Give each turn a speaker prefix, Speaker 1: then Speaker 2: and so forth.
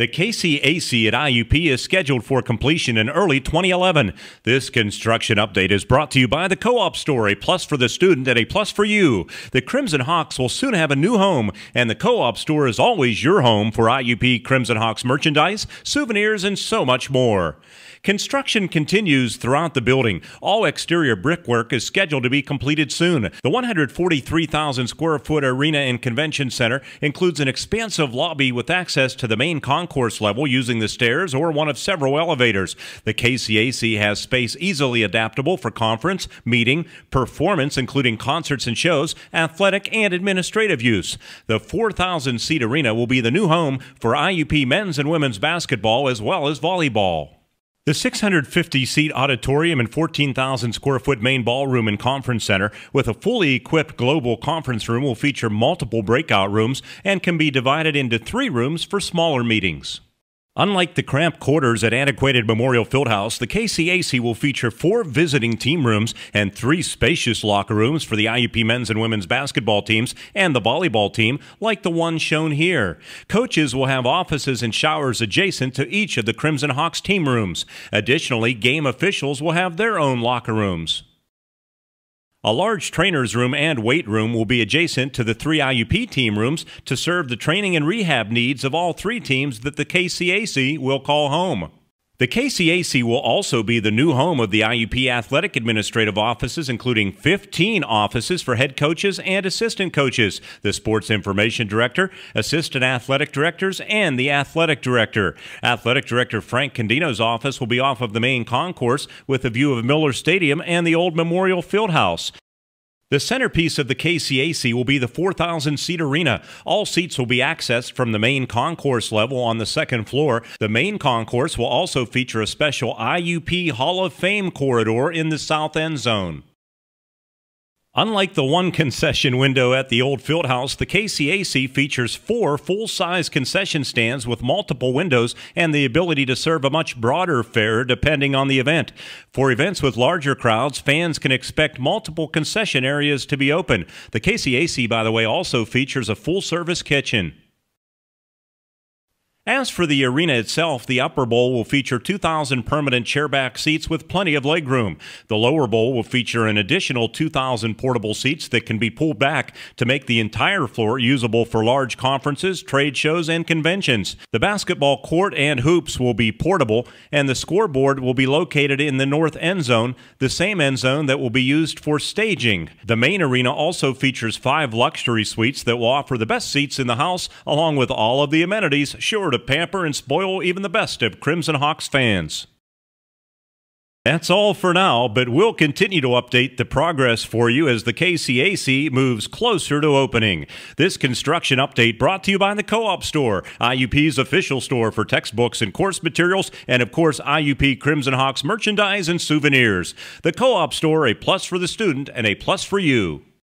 Speaker 1: The KCAC at IUP is scheduled for completion in early 2011. This construction update is brought to you by the Co op Store, a plus for the student and a plus for you. The Crimson Hawks will soon have a new home, and the Co op Store is always your home for IUP Crimson Hawks merchandise, souvenirs, and so much more. Construction continues throughout the building. All exterior brickwork is scheduled to be completed soon. The 143,000 square foot arena and convention center includes an expansive lobby with access to the main concourse level using the stairs or one of several elevators. The KCAC has space easily adaptable for conference, meeting, performance, including concerts and shows, athletic, and administrative use. The 4,000 seat arena will be the new home for IUP men's and women's basketball as well as volleyball. The 650 seat auditorium and 14,000 square foot main ballroom and conference center with a fully equipped global conference room will feature multiple breakout rooms and can be divided into three rooms for smaller meetings. Unlike the cramped quarters at antiquated Memorial Fieldhouse, the KCAC will feature four visiting team rooms and three spacious locker rooms for the IUP men's and women's basketball teams and the volleyball team, like the one shown here. Coaches will have offices and showers adjacent to each of the Crimson Hawks team rooms. Additionally, game officials will have their own locker rooms. A large trainer's room and weight room will be adjacent to the three IUP team rooms to serve the training and rehab needs of all three teams that the KCAC will call home. The KCAC will also be the new home of the IUP athletic administrative offices, including 15 offices for head coaches and assistant coaches, the sports information director, assistant athletic directors, and the athletic director. Athletic director Frank Condino's office will be off of the main concourse with a view of Miller Stadium and the old Memorial Fieldhouse. The centerpiece of the KCAC will be the 4,000 seat arena. All seats will be accessed from the main concourse level on the second floor. The main concourse will also feature a special IUP Hall of Fame corridor in the south end zone. Unlike the one concession window at the old Fieldhouse, the KCAC features four full size concession stands with multiple windows and the ability to serve a much broader fare depending on the event. For events with larger crowds, fans can expect multiple concession areas to be open. The KCAC, by the way, also features a full service kitchen. As for the arena itself, the upper bowl will feature 2,000 permanent chairback seats with plenty of legroom. The lower bowl will feature an additional 2,000 portable seats that can be pulled back to make the entire floor usable for large conferences, trade shows, and conventions. The basketball court and hoops will be portable, and the scoreboard will be located in the north end zone, the same end zone that will be used for staging. The main arena also features five luxury suites that will offer the best seats in the house, along with all of the amenities sure sure pamper and spoil even the best of Crimson Hawks fans. That's all for now, but we'll continue to update the progress for you as the KCAC moves closer to opening. This construction update brought to you by the Co op Store, IUP's official store for textbooks and course materials, and of course, IUP Crimson Hawks merchandise and souvenirs. The Co op Store, a plus for the student and a plus for you.